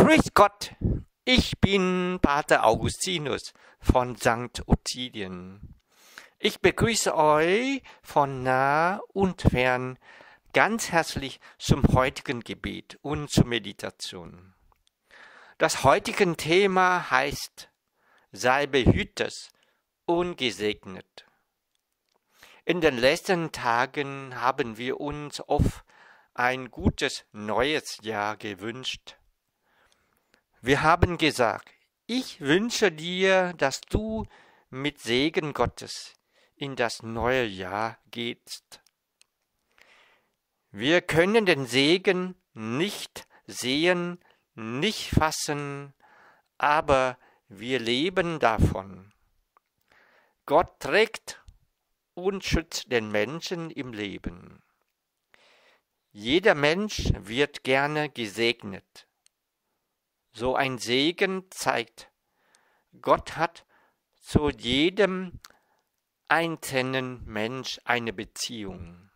Grüß Gott, ich bin Pater Augustinus von St. Ottilien. Ich begrüße euch von nah und fern ganz herzlich zum heutigen Gebet und zur Meditation. Das heutige Thema heißt Sei behütet und gesegnet. In den letzten Tagen haben wir uns oft ein gutes neues Jahr gewünscht. Wir haben gesagt, ich wünsche dir, dass du mit Segen Gottes in das neue Jahr gehst. Wir können den Segen nicht sehen, nicht fassen, aber wir leben davon. Gott trägt und schützt den Menschen im Leben. Jeder Mensch wird gerne gesegnet. So ein Segen zeigt, Gott hat zu jedem einzelnen Mensch eine Beziehung.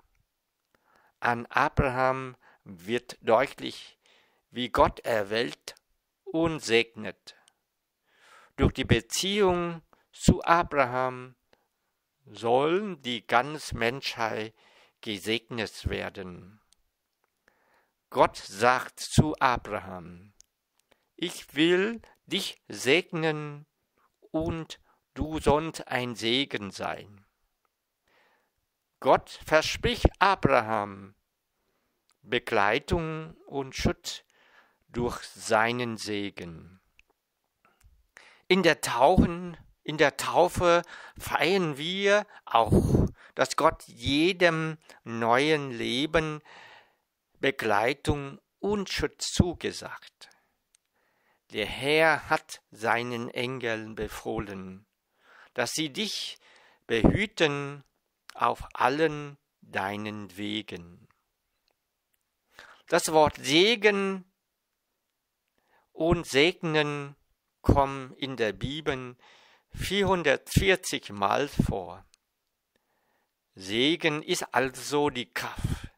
An Abraham wird deutlich, wie Gott erwählt und segnet. Durch die Beziehung zu Abraham sollen die ganze Menschheit gesegnet werden. Gott sagt zu Abraham, ich will dich segnen und du sollst ein Segen sein. Gott verspricht Abraham Begleitung und Schutz durch seinen Segen. In der, Tauchen, in der Taufe feiern wir auch, dass Gott jedem neuen Leben Begleitung und Schutz zugesagt. Der Herr hat seinen Engeln befohlen, dass sie dich behüten auf allen deinen Wegen. Das Wort Segen und Segnen kommen in der Bibel 440 Mal vor. Segen ist also die Kraft,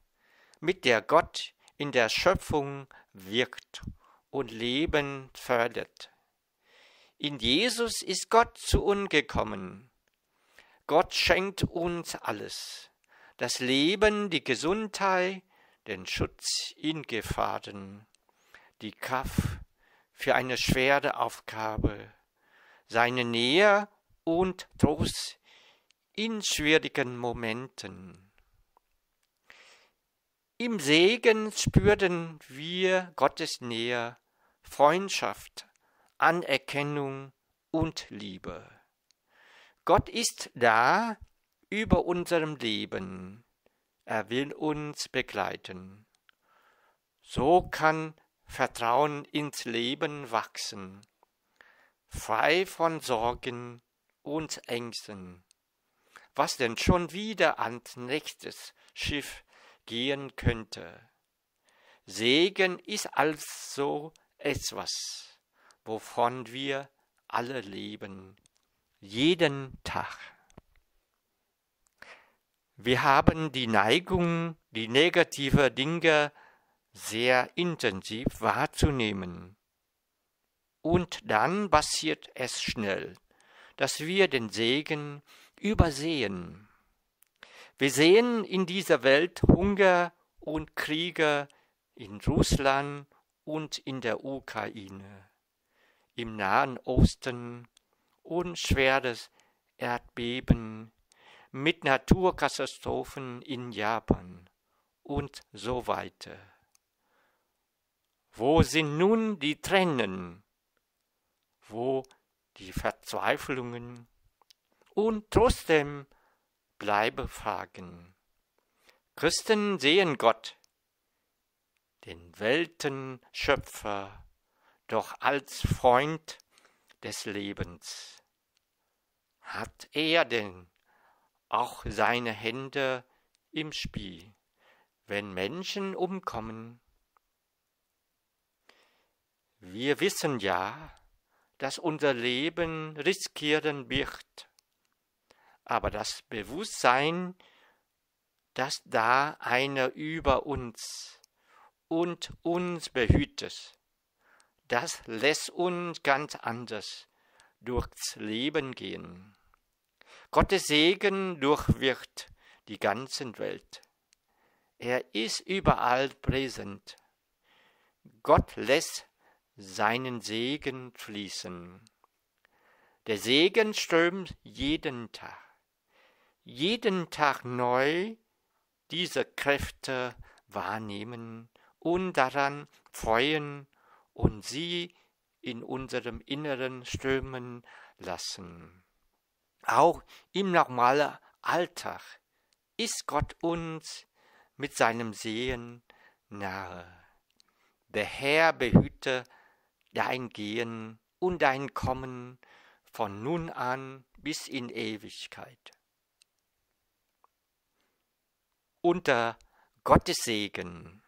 mit der Gott in der Schöpfung wirkt und Leben fördert. In Jesus ist Gott zu uns gekommen. Gott schenkt uns alles. Das Leben, die Gesundheit, den Schutz in Gefahren, die Kraft für eine schwere Aufgabe, seine Nähe und Trost in schwierigen Momenten. Im Segen spürten wir Gottes Nähe Freundschaft, Anerkennung und Liebe. Gott ist da über unserem Leben. Er will uns begleiten. So kann Vertrauen ins Leben wachsen, frei von Sorgen und Ängsten. Was denn schon wieder ans nächstes Schiff gehen könnte. Segen ist also etwas, wovon wir alle leben, jeden Tag. Wir haben die Neigung, die negative Dinge sehr intensiv wahrzunehmen. Und dann passiert es schnell, dass wir den Segen übersehen. Wir sehen in dieser Welt Hunger und Kriege in Russland und in der Ukraine, im Nahen Osten und schweres Erdbeben mit Naturkatastrophen in Japan und so weiter. Wo sind nun die Tränen? Wo die Verzweiflungen? Und trotzdem bleibe Fragen. Christen sehen Gott den Weltenschöpfer, doch als Freund des Lebens. Hat er denn auch seine Hände im Spiel, wenn Menschen umkommen? Wir wissen ja, dass unser Leben riskieren wird, aber das Bewusstsein, dass da einer über uns und uns behütet. das lässt uns ganz anders durchs Leben gehen. Gottes Segen durchwirkt die ganze Welt. Er ist überall präsent. Gott lässt seinen Segen fließen. Der Segen strömt jeden Tag. Jeden Tag neu diese Kräfte wahrnehmen und daran freuen und sie in unserem Inneren strömen lassen. Auch im normalen Alltag ist Gott uns mit seinem Sehen nahe. Der Herr behüte dein Gehen und dein Kommen von nun an bis in Ewigkeit. Unter Gottes Segen,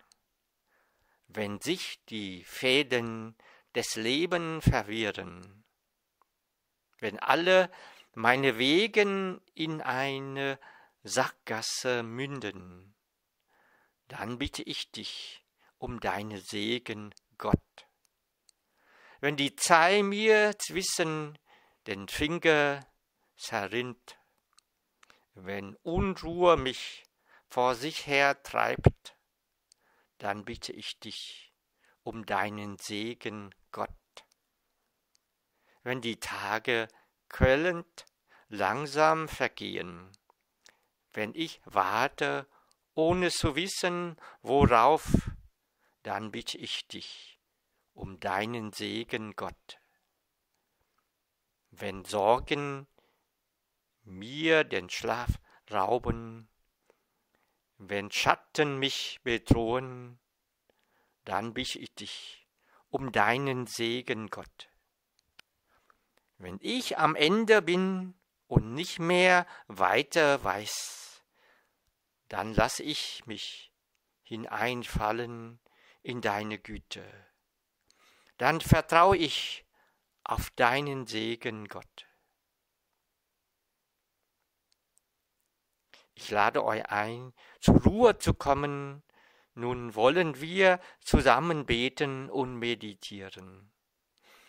wenn sich die Fäden des Lebens verwirren, wenn alle meine Wegen in eine Sackgasse münden, dann bitte ich dich um deine Segen, Gott. Wenn die Zeit mir zwischen den Finger zerrinnt, wenn Unruhe mich vor sich her treibt, dann bitte ich dich um deinen Segen, Gott. Wenn die Tage quellend langsam vergehen, wenn ich warte, ohne zu wissen, worauf, dann bitte ich dich um deinen Segen, Gott. Wenn Sorgen mir den Schlaf rauben, wenn Schatten mich bedrohen, dann bitte ich dich um deinen Segen, Gott. Wenn ich am Ende bin und nicht mehr weiter weiß, dann lass ich mich hineinfallen in deine Güte. Dann vertraue ich auf deinen Segen, Gott. Ich lade euch ein, zur Ruhe zu kommen. Nun wollen wir zusammen beten und meditieren.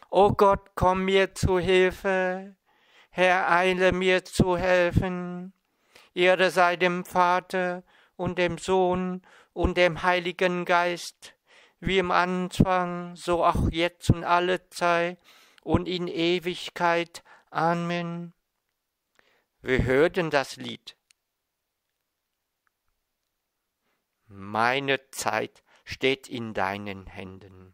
O Gott, komm mir zu Hilfe. Herr, eile mir zu helfen. Ehre sei dem Vater und dem Sohn und dem Heiligen Geist, wie im Anfang, so auch jetzt und alle Zeit und in Ewigkeit. Amen. Wir hörten das Lied. Meine Zeit steht in deinen Händen.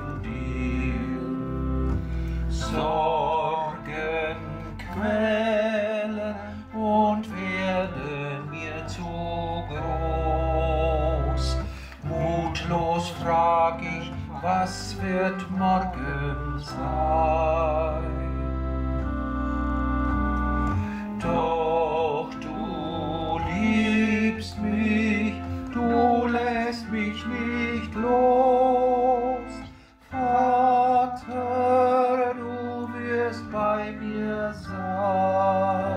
Sorgen Sorgenquelle und werden mir zu groß. Mutlos frag ich, was wird morgen sein? Doch du liebst mich, du lässt mich nicht los, Vater. five years old.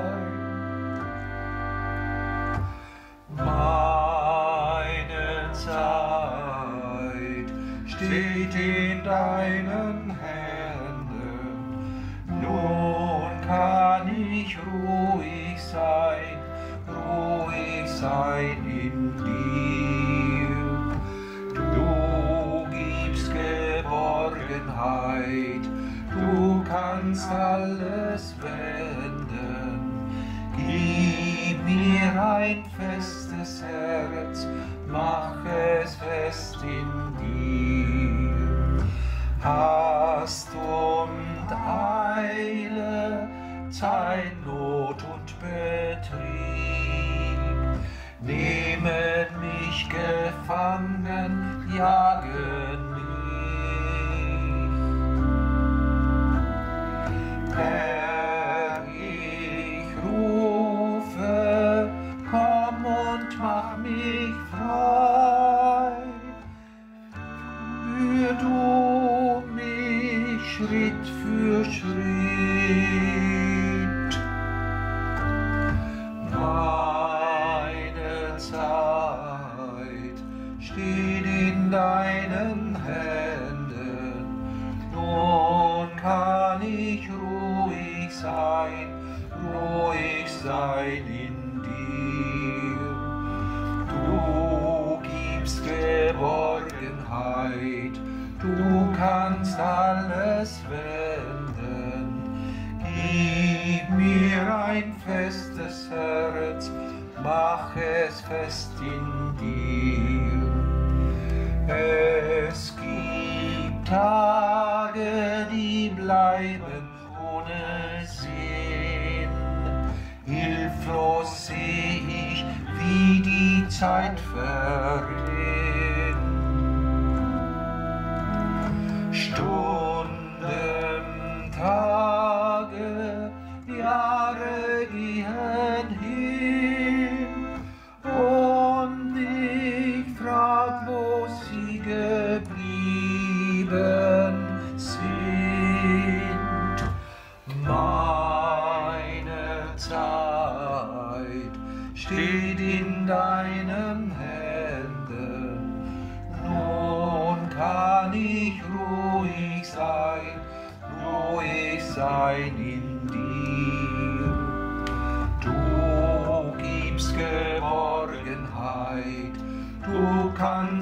Für Schritt.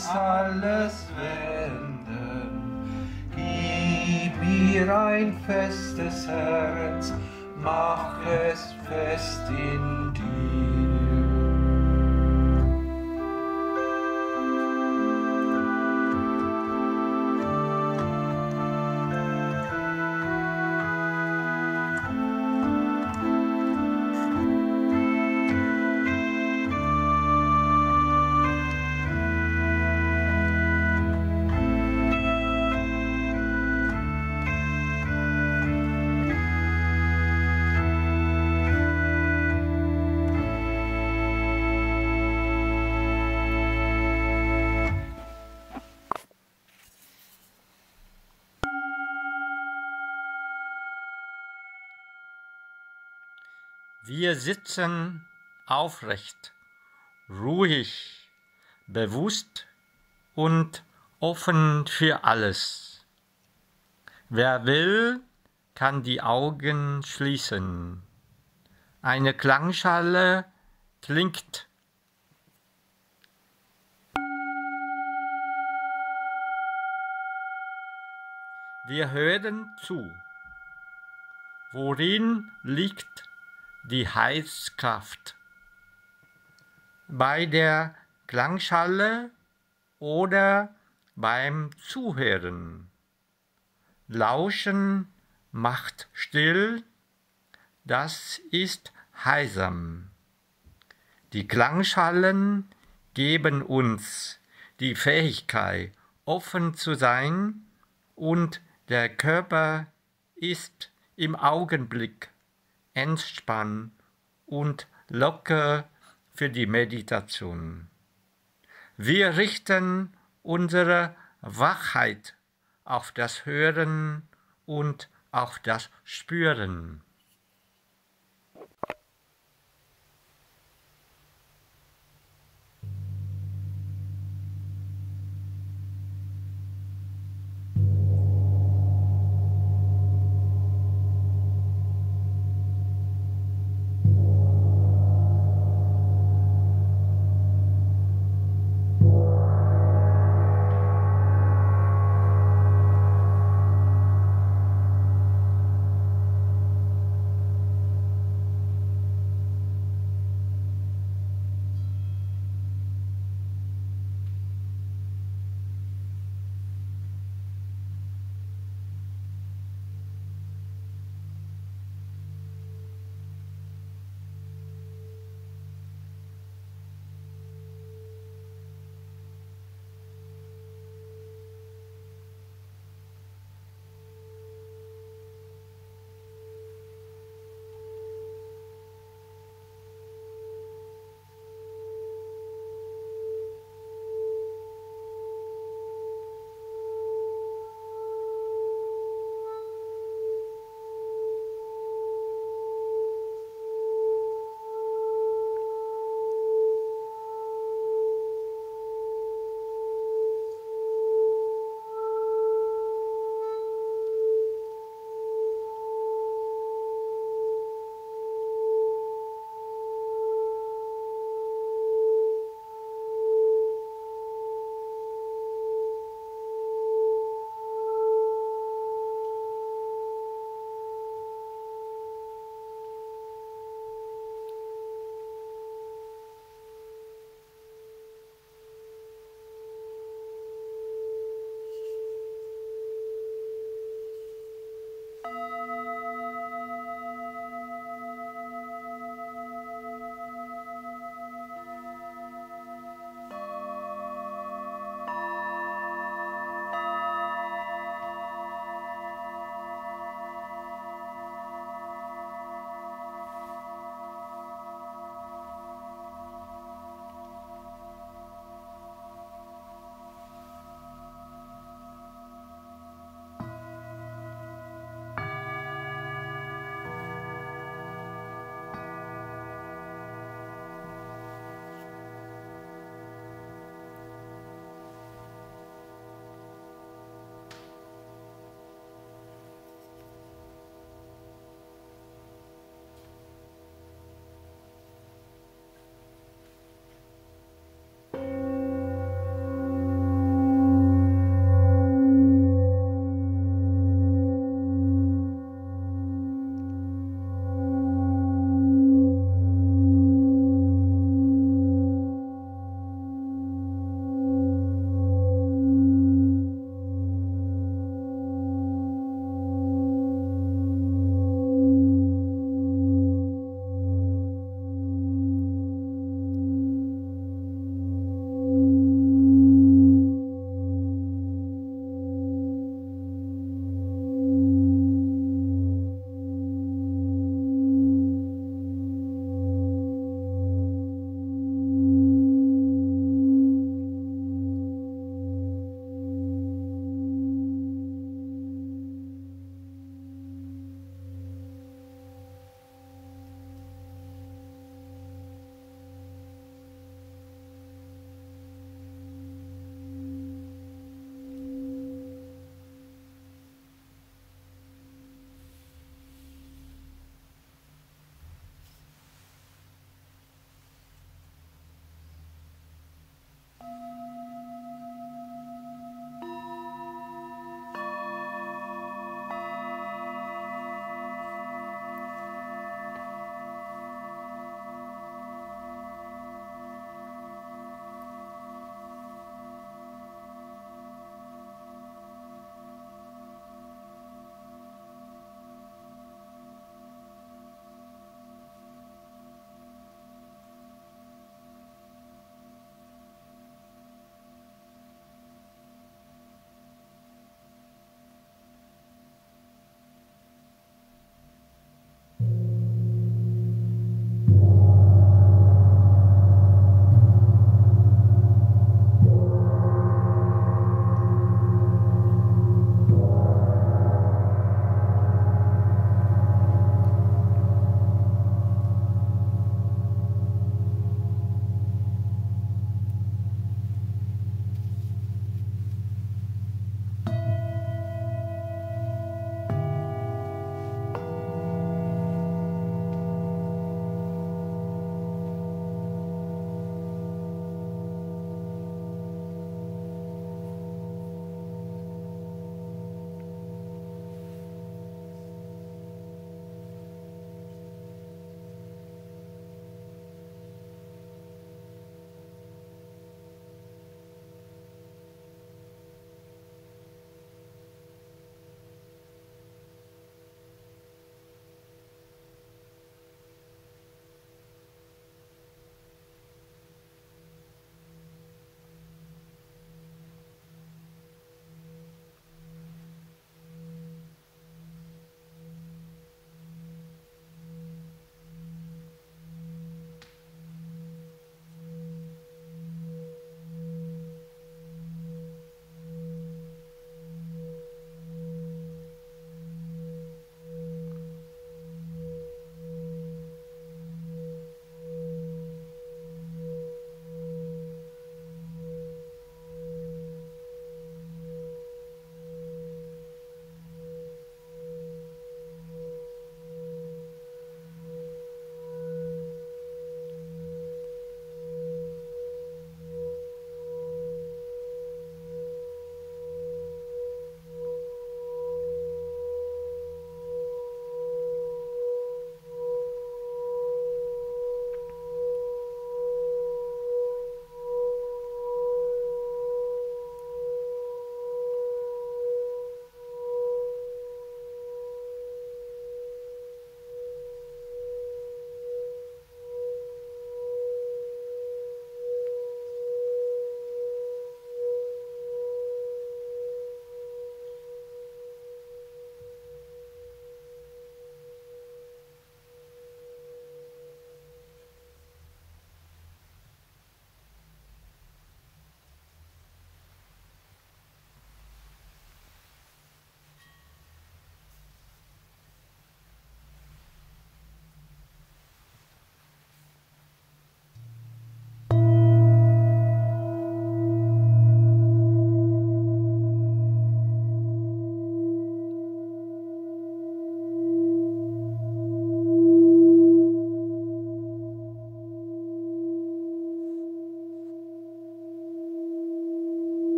Kannst alles wenden. Gib mir ein festes Herz, mach es fest in dir. Wir sitzen aufrecht, ruhig, bewusst und offen für alles. Wer will, kann die Augen schließen. Eine Klangschale klingt. Wir hören zu. Worin liegt die Heizkraft? Bei der Klangschale oder beim Zuhören? Lauschen macht still, das ist heisam. Die Klangschalen geben uns die Fähigkeit, offen zu sein und der Körper ist im Augenblick entspannt und locker für die Meditation. Wir richten unsere Wachheit auf das Hören und auf das Spüren.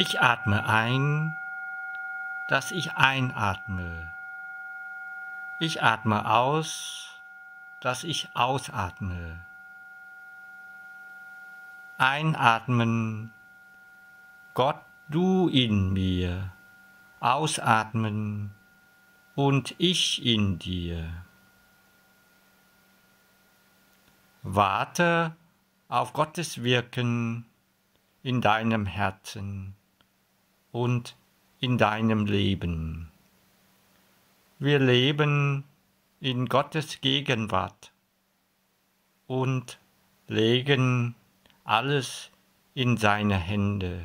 Ich atme ein, dass ich einatme. Ich atme aus, dass ich ausatme. Einatmen, Gott, du in mir. Ausatmen und ich in dir. Warte auf Gottes Wirken in deinem Herzen und in deinem Leben. Wir leben in Gottes Gegenwart und legen alles in seine Hände.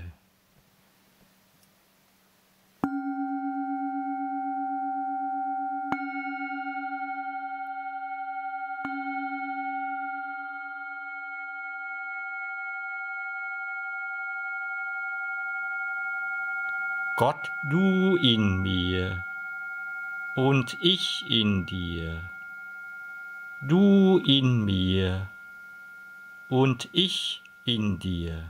Gott, du in mir und ich in dir, du in mir und ich in dir.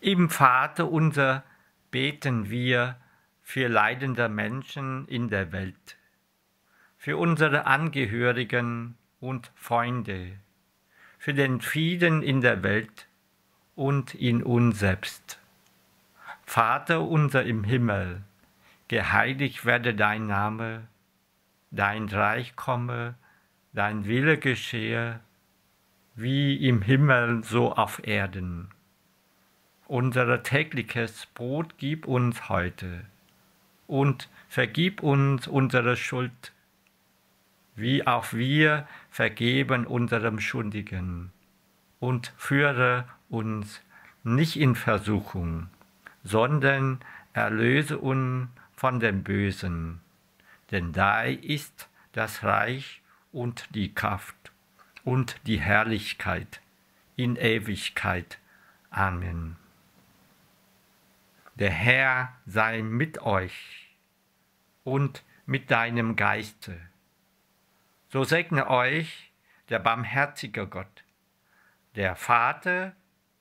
Im Vater unser beten wir für leidende Menschen in der Welt, für unsere Angehörigen und Freunde, für den Frieden in der Welt und in uns selbst. Vater unser im Himmel, geheiligt werde dein Name, dein Reich komme, dein Wille geschehe, wie im Himmel so auf Erden. Unser tägliches Brot gib uns heute und vergib uns unsere Schuld, wie auch wir vergeben unserem Schuldigen. Und führe uns nicht in Versuchung, sondern erlöse uns von dem Bösen. Denn dein ist das Reich und die Kraft und die Herrlichkeit in Ewigkeit. Amen. Der Herr sei mit euch und mit deinem Geiste. So segne euch der barmherzige Gott, der Vater,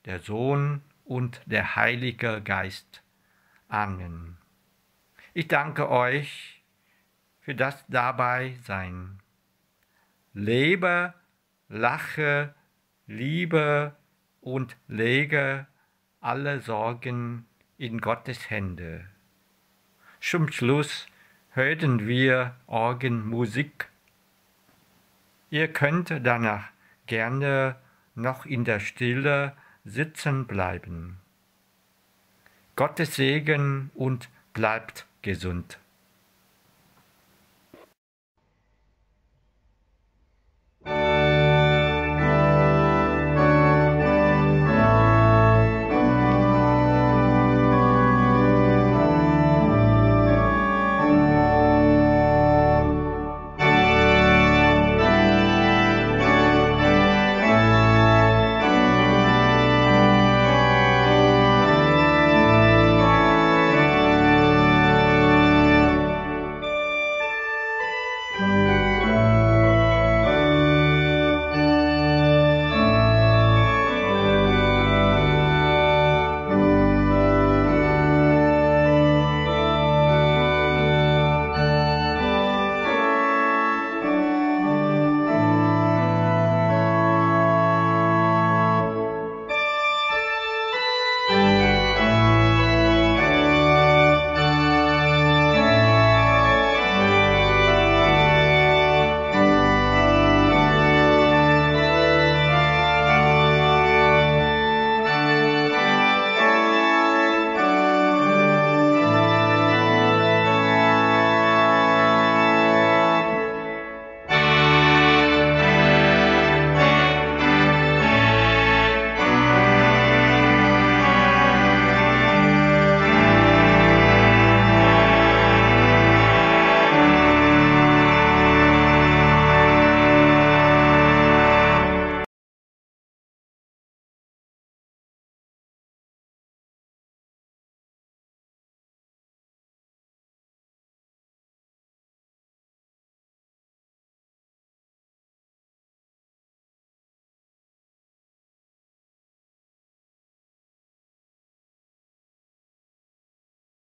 der Sohn und der Heilige Geist. Amen. Ich danke euch für das Dabeisein. Lebe, lache, liebe und lege alle Sorgen in Gottes Hände. Zum Schluss hörten wir Orgenmusik. Ihr könnt danach gerne noch in der Stille sitzen bleiben. Gottes Segen und bleibt gesund.